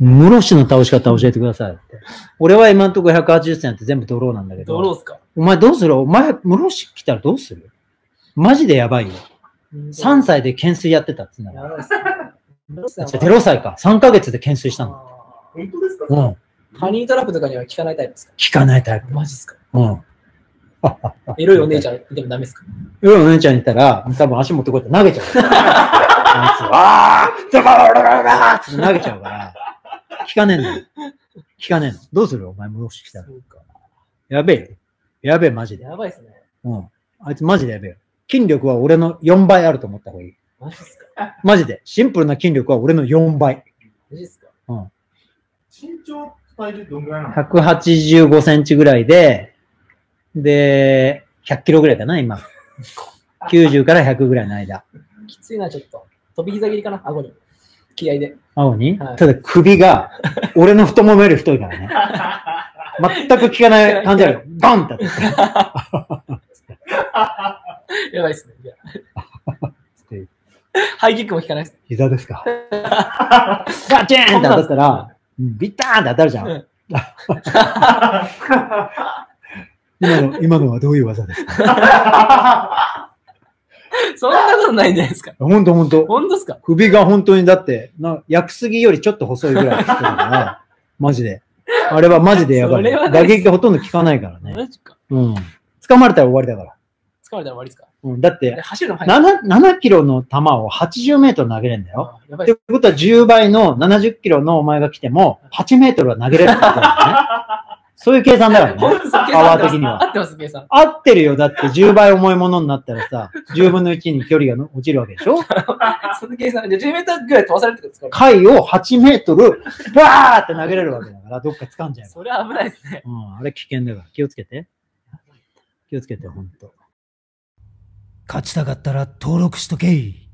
室伏の倒し方教えてくださいって。俺は今んとこ180センって全部ドローなんだけど。ドローっすか？お前どうする？お前、室伏来たらどうする？マジでやばいよ。3歳で懸垂やってたっつうんだから。やばいっすね。ドローっすねじゃ0歳か。3ヶ月で懸垂したの。あ本当ですか？うん。ーハニートラップとかには効かないタイプですか？聞かないタイプ。マジっすか？うん。エロいお姉ちゃんいてもダメですか？うお姉ちゃんにいたら、多分足持ってこうやって投げちゃう。あいつああザバラバラバラって投げちゃうから、聞かねえんだよ。聞かねえの。どうする？お前、室伏来たら。やべえよ。やべえ、マジで。やばいっすね。うん。あいつマジでやべえよ。筋力は俺の4倍あると思った方がいい。マジっすか？マジで。シンプルな筋力は俺の4倍。マジっすか？身長、体重どんぐらいなの？185センチぐらいで、で、100キロぐらいかな、今。90から100ぐらいの間。きついな、ちょっと。飛び膝切りかな顎に。気合で。青に、はいただ首が、俺の太ももより太いからね。全く効かない感じあるよ。バンってやって。やばいっすね。じゃあハイキックも効かないっす。膝ですか？ガチーンって当たったら、ビターンって当たるじゃん。うん 今の、今のはどういう技ですか？そんなことないんじゃないですか。ほんとほんと。本当っすか？首が本当にだって、な、薬杉よりちょっと細いぐらい太いから、マジで。あれはマジでやばい。打撃がほとんど効かないからね。マジか。うん。掴まれたら終わりだから。疲れたら終わりっすか？うん。だっでて、走るの早い。7, 7キロの球を80メートル投げれるんだよ。ってことは10倍の70キロのお前が来ても、8メートルは投げれるってことだよね。そういう計算だからね。パワ算ー的には合ってます、計算。合ってるよ。だって10倍重いものになったらさ、10分の1に距離がの落ちるわけでしょ？その計算。じゃあ10メートルぐらい飛ばされるってことですか？回を8メートル、バーって投げれるわけだから、どっか掴んじゃえば。それは危ないですね。うん、あれ危険だから気をつけて。気をつけて、ほんと。勝ちたかったら登録しとけい。